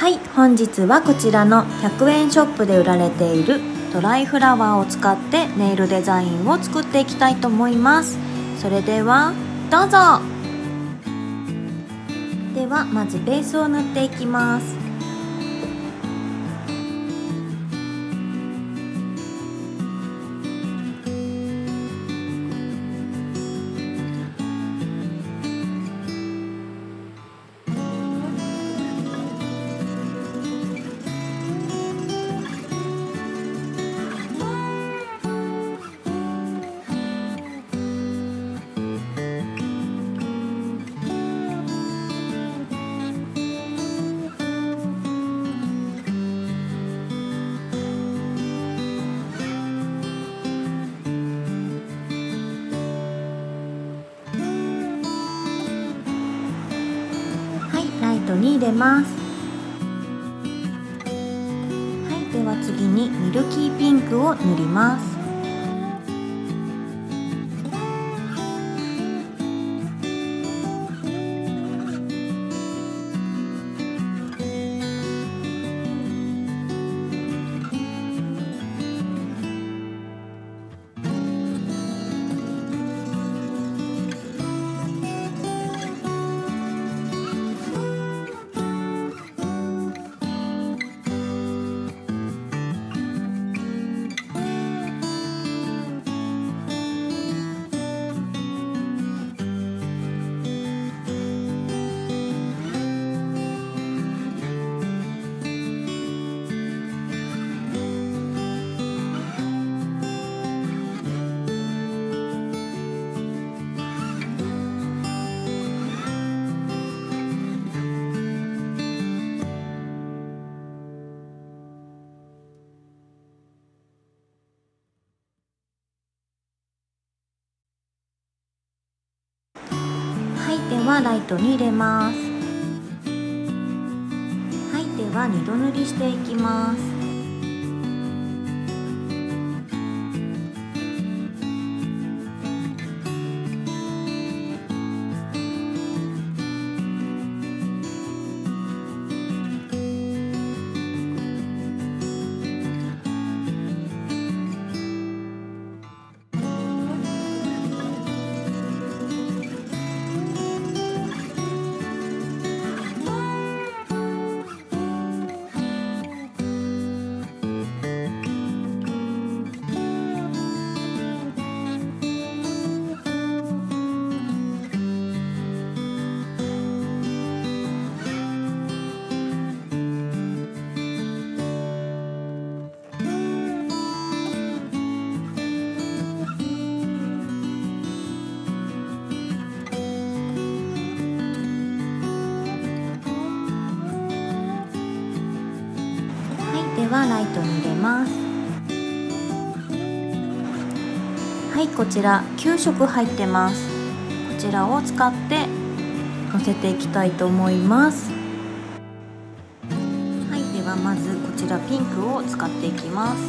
はい本日はこちらの100円ショップで売られているドライフラワーを使ってネイルデザインを作っていきたいと思います。それではどうぞ。ではまずベースを塗っていきます。れます。はいでは次にミルキーピンクを塗ります。はライトに入れます。はいでは二度塗りしていきます。はライトに入れます。はいこちら9色入ってます。こちらを使ってのせていきたいと思います。はいではまずこちらピンクを使っていきます。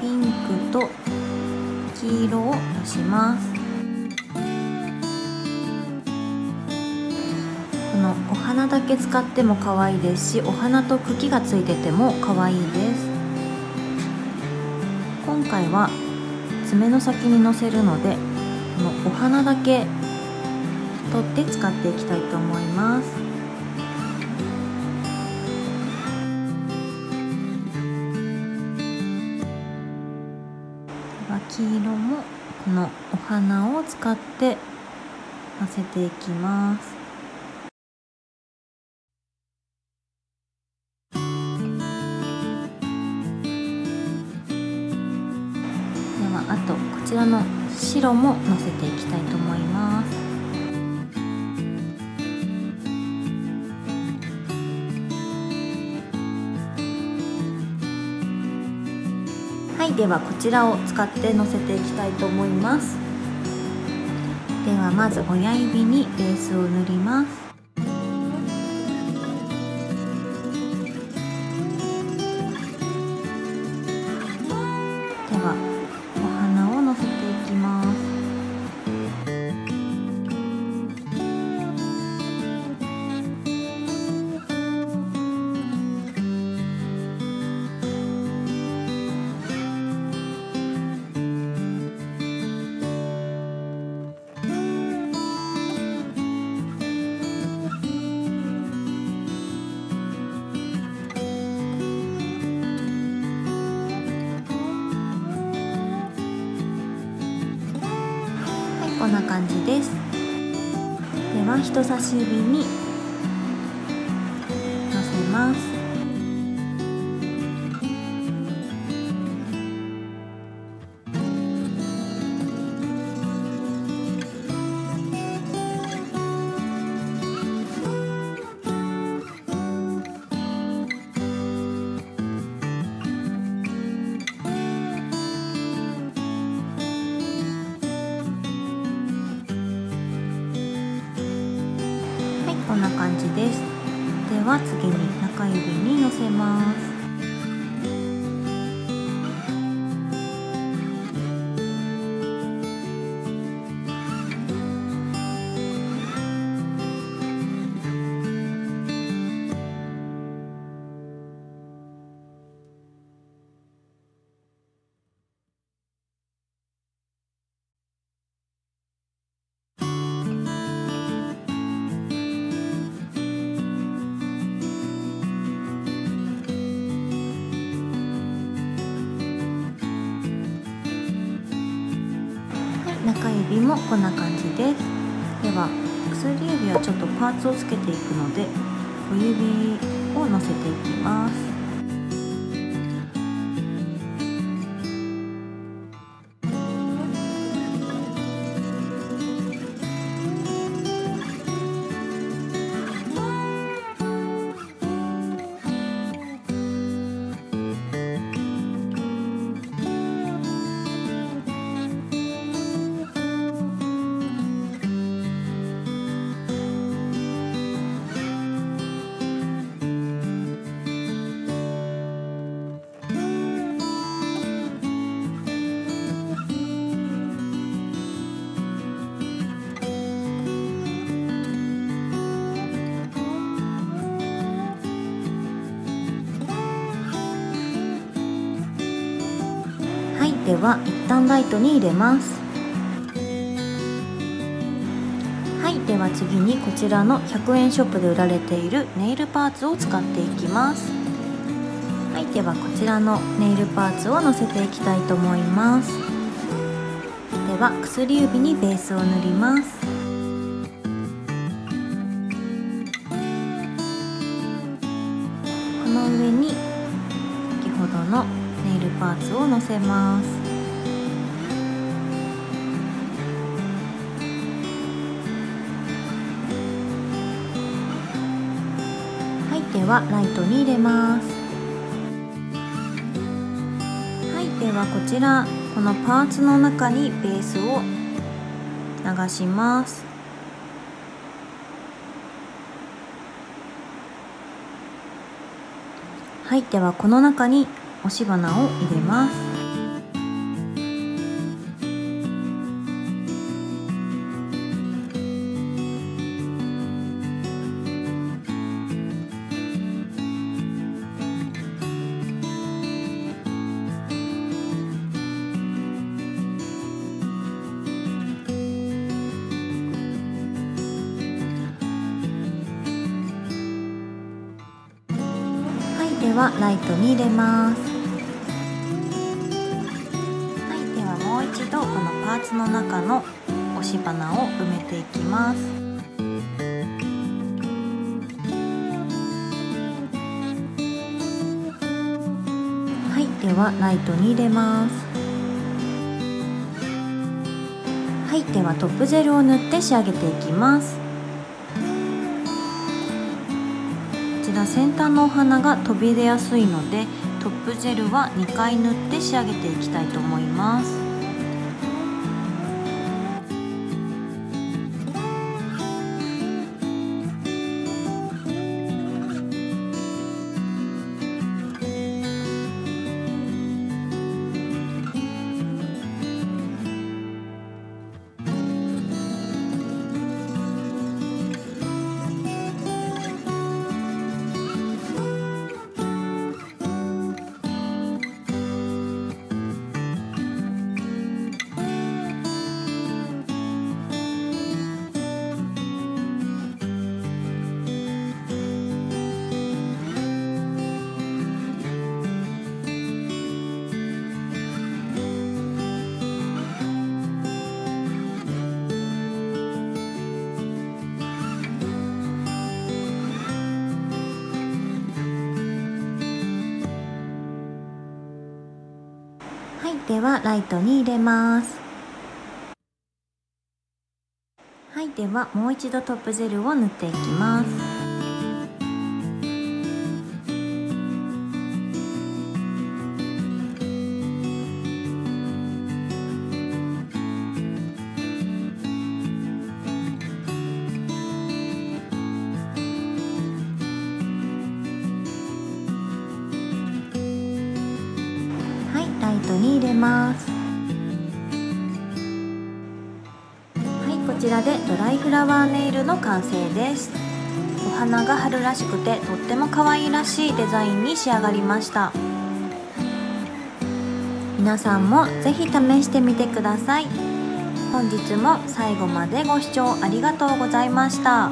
ピンクと黄色を出します。花だけ使っても可愛いですしお花と茎がついてても可愛いです。今回は爪の先にのせるのでこのお花だけ取って使っていきたいと思います。黄色もこのお花を使ってのせていきます。色ものせていきたいと思います。はいではこちらを使ってのせていきたいと思います。ではまず親指にベースを塗ります。感じです。では人差し指にこんな感じです。では次に中指にのせます。指もこんな感じです。では薬指はちょっとパーツをつけていくので小指を乗せていきます。では一旦ライトに入れます。はいでは次にこちらの100円ショップで売られているネイルパーツを使っていきます。はいではこちらのネイルパーツをのせていきたいと思います。では薬指にベースを塗ります。この上に先ほどのネイルパーツをのせます。ではライトに入れます。はいではこちらこのパーツの中にベースを流します。はいではこの中に押し花を入れます。はライトに入れます。はいではもう一度このパーツの中の押し花を埋めていきます。はいではライトに入れます。はいではトップジェルを塗って仕上げていきます先端のお花が飛び出やすいのでトップジェルは2回塗って仕上げていきたいと思います。ではライトに入れます。はいではもう一度トップゼルを塗っていきます。ちらでドライフラワーネイルの完成です。お花が春らしくてとっても可愛らしいデザインに仕上がりました。皆さんも是非試してみてください。本日も最後までご視聴ありがとうございました。